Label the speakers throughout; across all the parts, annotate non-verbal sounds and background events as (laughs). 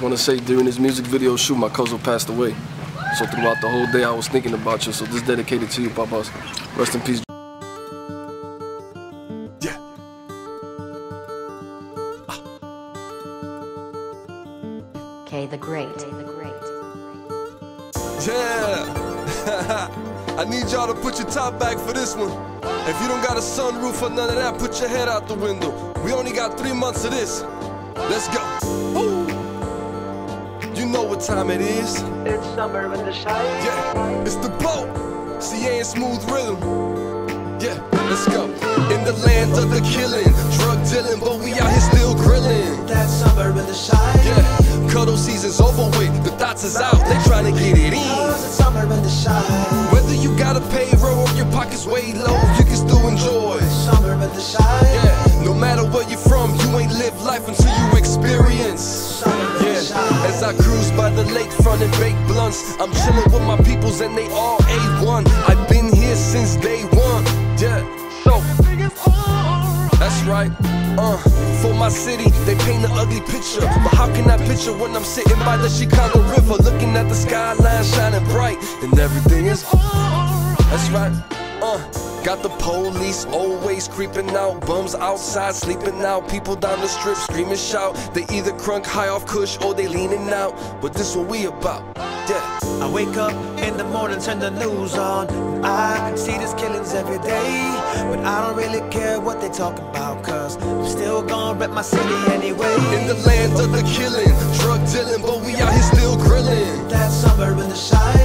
Speaker 1: I want to say during this music video shoot, my cousin passed away. So throughout the whole day, I was thinking about you. So this dedicated to you, Papas. Rest in peace.
Speaker 2: Yeah.
Speaker 3: K the Great.
Speaker 2: Yeah. (laughs) I need y'all to put your top back for this one. If you don't got a sunroof or none of that, put your head out the window. We only got three months of this. Let's go. Woo. What time it is.
Speaker 4: It's summer in the Chi.
Speaker 2: Yeah, it's the boat. CA and smooth rhythm. Yeah, let's go. In the land of the killing, drug dealing, but we out here still grilling.
Speaker 4: That summer in the Chi.
Speaker 2: Yeah, cuddle season's over with. The thoughts is out, they trying to get it in.
Speaker 4: Summer in the Chi.
Speaker 2: Whether you got a payroll or your pockets way low, you can still enjoy.
Speaker 4: Summer in the Chi.
Speaker 2: Yeah, lakefront and bake blunts, I'm chilling with my peoples and they all A1. I've been here since day one. Yeah, so that's right. Uh, for my city, they paint an ugly picture. But how can I picture when I'm sitting by the Chicago River, looking at the skyline shining bright, and everything is that's right. Uh, got the police always creeping out, bums outside sleeping out, people down the strip screaming shout. They either crunk high off Kush or they leaning out. But this what we about. Yeah.
Speaker 4: I wake up in the morning, turn the news on. I see these killings every day. But I don't really care what they talk about, cause I'm still gonna rep my city anyway.
Speaker 2: In the land of the killing, drug dealing, but we out here still grilling.
Speaker 4: that summer in the
Speaker 2: Chi.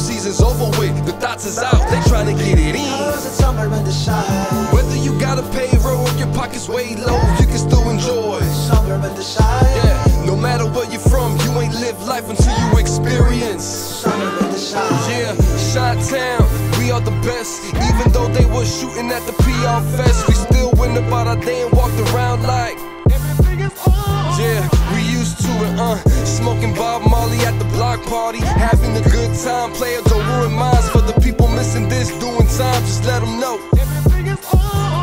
Speaker 2: Season's over with. The thoughts is out, they trying to get it in.
Speaker 4: Cause it's summer in the Chi.
Speaker 2: Whether you got a payroll or your pockets way low, you can still enjoy.
Speaker 4: Summer in the Chi.
Speaker 2: Yeah, no matter where you're from, you ain't live life until you experience.
Speaker 4: Summer in the Chi.
Speaker 2: Yeah, Chi-Town, we are the best. Even though they was shooting at the PR Fest, we still went about our day and walked around like. Yeah, we used to it, uh. Smoking Bob Marley at the block party. Having a good time, player don't ruin minds. For the people missing this, doing time, just let them know.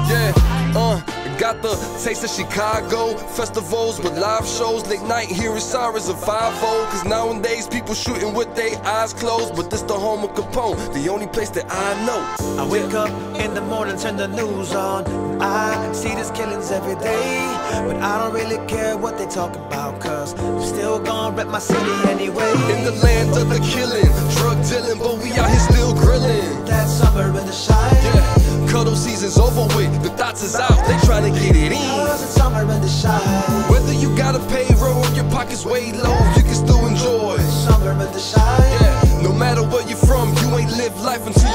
Speaker 2: Yeah, uh, got the taste of Chicago. Festivals with live shows, late night hearing sirens of 5 Cause nowadays people shooting with their eyes closed. But this the home of Capone, the only place that I know.
Speaker 4: I wake up in the morning, turn the news on. I see these killings every day. I don't really care what they talk about, cause I'm still gonna rep my city anyway.
Speaker 2: In the land of the killing, drug dealing, but we out here still grilling.
Speaker 4: That summer in the Chi.
Speaker 2: Yeah, cuddle season's over with, the thoughts is out, they try to get it in.
Speaker 4: Summer in the Chi.
Speaker 2: Whether you got a payroll, or your pockets way low, you can still enjoy.
Speaker 4: Summer in the Chi.
Speaker 2: Yeah, no matter where you're from, you ain't live life until.